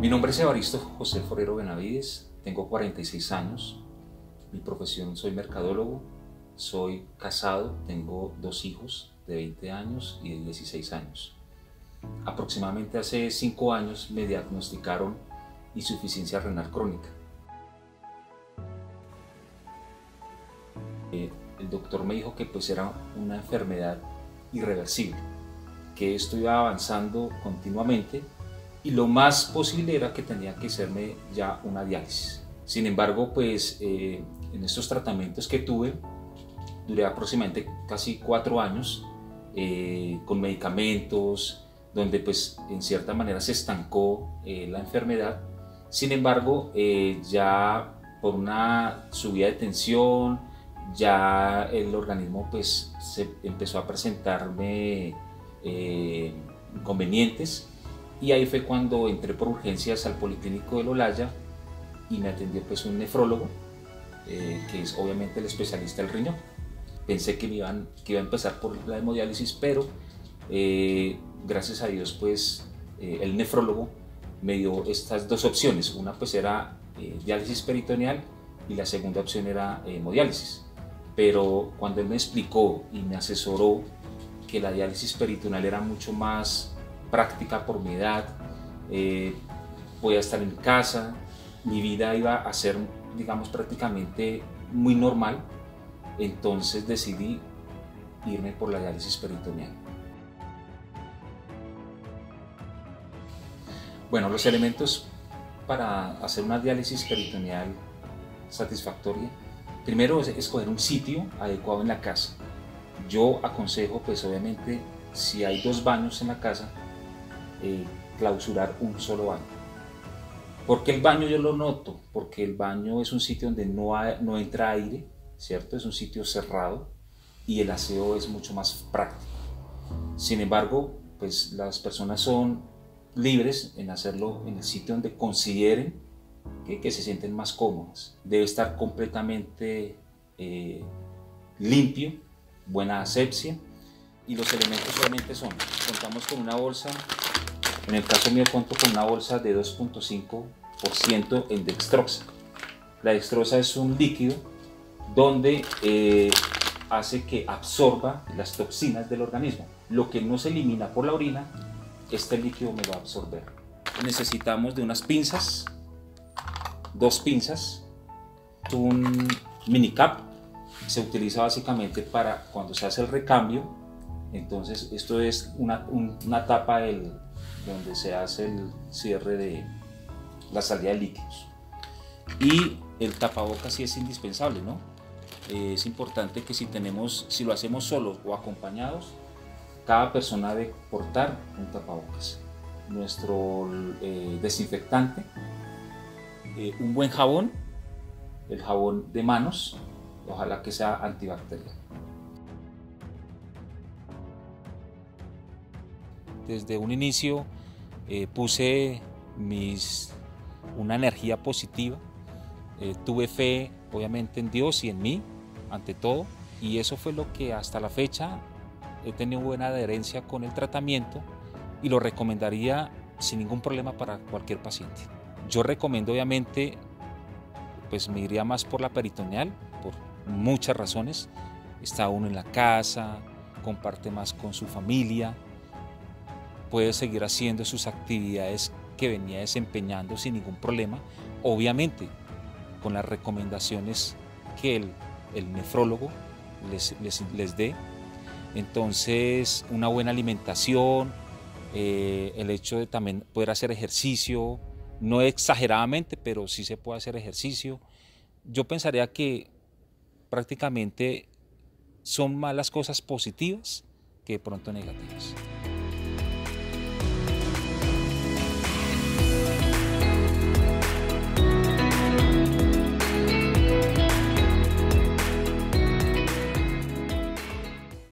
Mi nombre es Evaristo José Forero Benavides, tengo 46 años, mi profesión soy mercadólogo, soy casado, tengo dos hijos de 20 años y de 16 años. Aproximadamente hace 5 años me diagnosticaron insuficiencia renal crónica. Eh, el doctor me dijo que pues era una enfermedad irreversible, que esto iba avanzando continuamente y lo más posible era que tenía que hacerme ya una diálisis. Sin embargo, pues eh, en estos tratamientos que tuve, duré aproximadamente casi cuatro años eh, con medicamentos, donde pues en cierta manera se estancó eh, la enfermedad. Sin embargo, ya por una subida de tensión, ya el organismo pues se empezó a presentarme inconvenientes y ahí fue cuando entré por urgencias al Policlínico de Olaya y me atendió pues un nefrólogo, eh, que es obviamente el especialista del riñón. Pensé que, me iban, que iba a empezar por la hemodiálisis, pero eh, gracias a Dios pues eh, el nefrólogo me dio estas dos opciones. Una pues era diálisis peritoneal y la segunda opción era hemodiálisis. Pero cuando él me explicó y me asesoró que la diálisis peritoneal era mucho más práctica por mi edad, eh, podía estar en casa, mi vida iba a ser, digamos, prácticamente muy normal, entonces decidí irme por la diálisis peritoneal. Bueno, los elementos para hacer una diálisis peritoneal satisfactoria, primero es escoger un sitio adecuado en la casa. Yo aconsejo, pues obviamente, si hay dos baños en la casa, eh, clausurar un solo baño. porque el baño yo lo noto? Porque el baño es un sitio donde no, no entra aire, ¿cierto? Es un sitio cerrado y el aseo es mucho más práctico. Sin embargo, pues las personas son libres en hacerlo en el sitio donde consideren que, se sienten más cómodas. Debe estar completamente eh, limpio, buena asepsia y los elementos solamente son, contamos con una bolsa en el caso mío cuento con una bolsa de 2.5% en dextrosa. La dextrosa es un líquido donde eh, hace que absorba las toxinas del organismo. Lo que no se elimina por la orina, este líquido me va a absorber. Necesitamos de unas pinzas, dos pinzas, un mini cap. Se utiliza básicamente para cuando se hace el recambio. Entonces esto es una, una tapa del, donde se hace el cierre de la salida de líquidos. Y el tapabocas sí es indispensable, ¿no? Eh, es importante que si tenemos, si lo hacemos solos o acompañados, cada persona debe portar un tapabocas. Nuestro eh, desinfectante, eh, un buen jabón, el jabón de manos, ojalá que sea antibacterial. Desde un inicio eh, puse mis, una energía positiva, eh, tuve fe obviamente en Dios y en mí, ante todo, y eso fue lo que hasta la fecha he tenido buena adherencia con el tratamiento y lo recomendaría sin ningún problema para cualquier paciente. Yo recomiendo obviamente, pues me iría más por la peritoneal, por muchas razones. Está uno en la casa, comparte más con su familia, puede seguir haciendo sus actividades que venía desempeñando sin ningún problema, obviamente con las recomendaciones que el, el nefrólogo les, les, dé. Entonces, una buena alimentación, eh, el hecho de también poder hacer ejercicio, no exageradamente, pero sí se puede hacer ejercicio. Yo pensaría que prácticamente son más las cosas positivas que de pronto negativas.